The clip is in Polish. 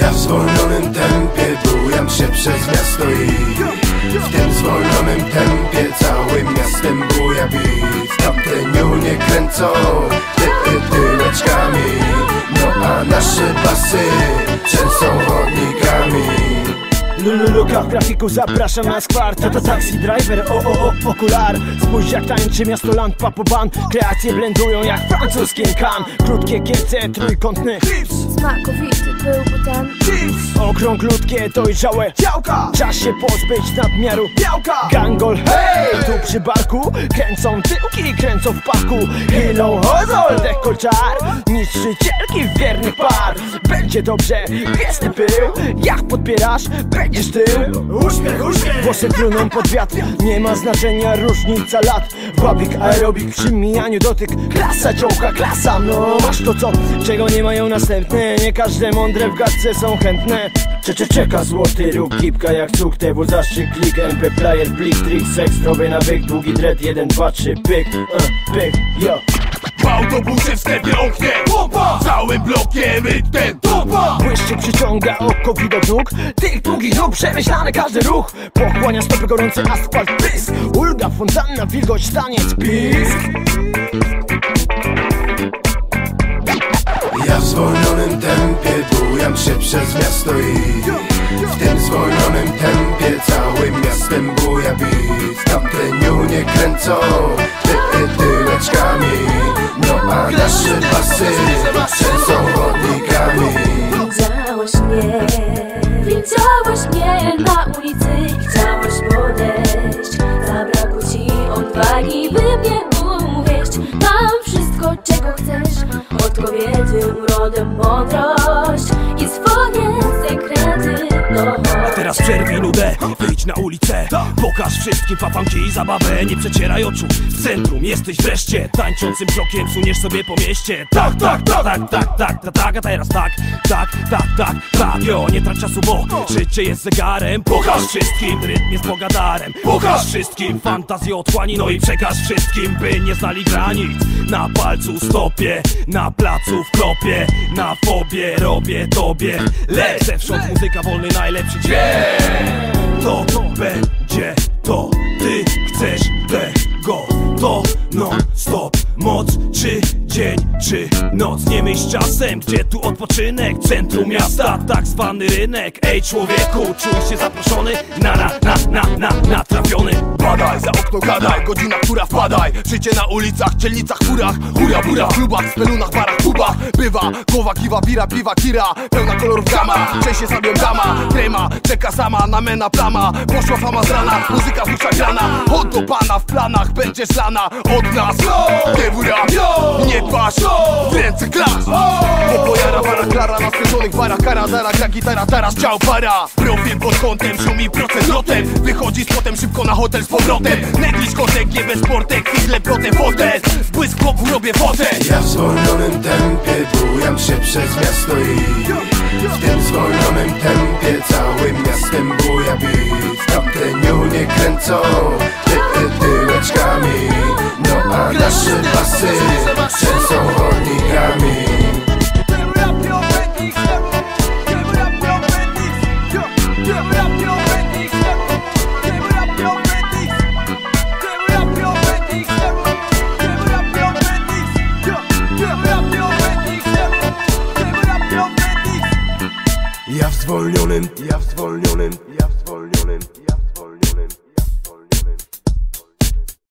Ja w zwolnionym tempie bujam się przez miasto i W tym zwolnionym tempie całym miastem buja bit Tamte nie kręcą ty, ty, tyłeczkami. No a nasze basy trzęsą chodnikami Luluka w grafiku zapraszam na skwar To to taxi driver, o o o okular. Spójrz jak tańczy miasto land papoban Kreacje blendują jak francuskie kan. Krótkie kiece, trójkątny. Smakowity byłby ten Okrąglutkie, dojrzałe działka. Czas się pozbyć nadmiaru białka. Gangol, hej! Tu przy barku kręcą tyłki, kręcą w parku. Chylą hozol, dekolczar Niszczycielki wiernych par. Będzie dobrze, piesny pył. Jak podbierasz, będziesz tył Uśmiech, uśmiech! Włosy truną pod wiatr Nie ma znaczenia różnica lat. Wabik, aerobik, przy mijaniu dotyk Klasa ciołka, klasa, no. Masz to co, czego nie mają następne? Nie każde mądre w gadce są chętne. Cze, cze, czeka złoty róg, kipka jak cuk TW zastrzyk, klik, MP player, blik, trik, seks Zdrowy nawyk, długi dread, 1, 2, 3, pyk, uh, pyk, yo. W autobusie w sklepie oknie Pompa! Całym blokiem ten Pompa! Przyciąga oko widok nóg. Tych długich nóg przemyślany każdy ruch. Pochłania stopy gorący asfalt pysk. Ulga, fontanna, wilgoć, taniec, pisk. Ja w zwolnionym tempie bujam się przez miasto i W tym zwolnionym tempie całym miastem buja bit Tamte nie kręcą ty, ty, tyłeczkami. No a nasze basy trzęsą chodnikami mnie. Widziałaś mnie na ulicy Chciałaś podejść. Zabrakło ci odwagi By mnie sekrety No Teraz przerwij nudę, wyjdź na ulicę. Pokaż wszystkim fafanki i zabawę. Nie przecieraj oczu, w centrum jesteś wreszcie. Tańczącym krokiem suniesz sobie po mieście. Tak, tak, tak, tak, tak, tak, tak, tak A teraz tak, tak, tak, tak, tak Jo, nie trać czasu, bo życie jest zegarem. Pokaż wszystkim, rytm jest pogadarem Pokaż wszystkim fantazję otchłani. No i przekaż wszystkim, by nie znali granic. Na palcu stopie, na placu w klopie. Na fobie robię tobie. Lec zewsząd muzyka wolny najlepszy dźwięk To będzie to. Ty chcesz tego. To non stop Moc czy dzień czy noc. Nie myśl czasem, gdzie tu odpoczynek? Centrum miasta, tak zwany rynek. Ej człowieku, czuj się zaproszony. Na na na na na natrafiony Okno gadaj, godzina, która wpadaj. Życie na ulicach, dzielnicach, furach. Hura, bura, w klubach, spelunach, barach, pubach Bywa, głowa, kiwa, bira, piwa, kira. Pełna kolorów gama, częściej sobie dama Trema, czeka sama, na mena plama. Poszła fama z rana, muzyka w grana. Od do pana w planach, będziesz lana Od nas, nie wura, nie patrz W ręce klasz Klara Na stężonych barach, kara, dara Gra gitara, teraz ciao, para. Profil pod kątem, szumi procent lotem. Wychodzi z potem szybko na hotel z powrotem. Negliż kotek, nie bez portek Chwilę plotem, fotel. Błysk chłopu, robię fotel Ja w zwolnionym tempie bujam się przez miasto i W tym zwolnionym tempie całym miastem buja bit Tamte nie kręcą ty, Ja w zwolnionym, ja w zwolnionym, ja w